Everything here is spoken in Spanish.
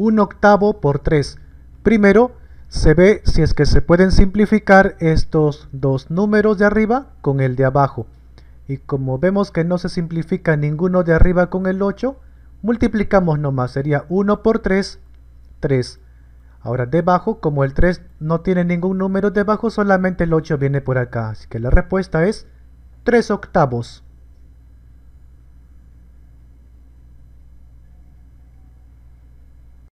un octavo por 3. Primero, se ve si es que se pueden simplificar estos dos números de arriba con el de abajo. Y como vemos que no se simplifica ninguno de arriba con el 8, multiplicamos nomás, sería 1 por 3, 3. Ahora debajo, como el 3 no tiene ningún número debajo, solamente el 8 viene por acá. Así que la respuesta es 3 octavos.